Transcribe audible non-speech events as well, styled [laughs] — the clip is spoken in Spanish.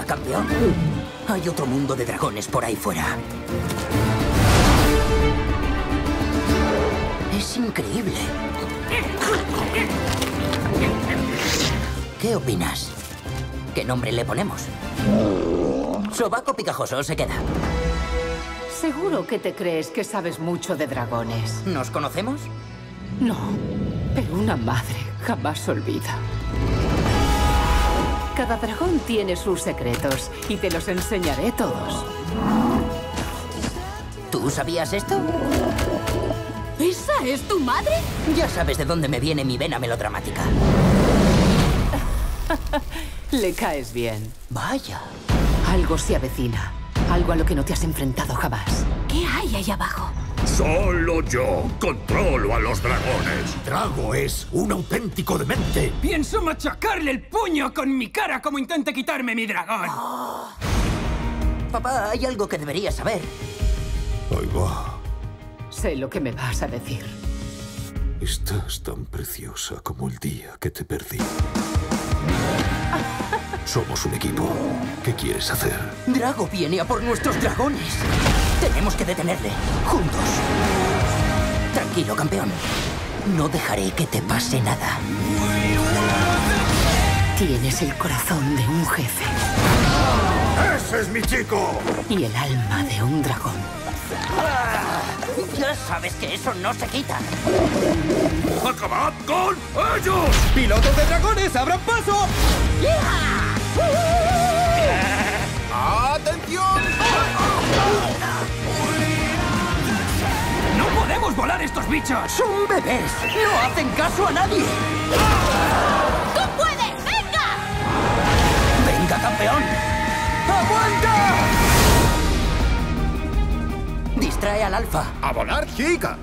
campeón. Hay otro mundo de dragones por ahí fuera. Es increíble. ¿Qué opinas? ¿Qué nombre le ponemos? Sobaco picajoso se queda. Seguro que te crees que sabes mucho de dragones. ¿Nos conocemos? No, pero una madre jamás olvida. Cada dragón tiene sus secretos y te los enseñaré todos. ¿Tú sabías esto? ¿Esa es tu madre? Ya sabes de dónde me viene mi vena melodramática. [laughs] Le caes bien. Vaya. Algo se avecina. Algo a lo que no te has enfrentado jamás. ¿Qué hay ahí abajo? Solo yo controlo a los dragones. Drago es un auténtico demente. Pienso machacarle el puño con mi cara como intente quitarme mi dragón. Papá, hay algo que deberías saber. Ahí va. Sé lo que me vas a decir. Estás tan preciosa como el día que te perdí. [laughs] Somos un equipo. ¿Qué quieres hacer? Drago viene a por nuestros dragones. Tenemos que detenerle. Juntos. Tranquilo, campeón. No dejaré que te pase nada. Tienes el corazón de un jefe ¡Ese es mi chico! y el alma de un dragón. Ya sabes que eso no se quita. ¡Acabad con ellos! ¡Pilotos de dragones, abran paso! ¡Atención! Bichos! ¡Son bebés! ¡No hacen caso a nadie! ¡Tú puedes! ¡Venga! ¡Venga, campeón! ¡Aguanta! Distrae al alfa. ¡A volar, chica!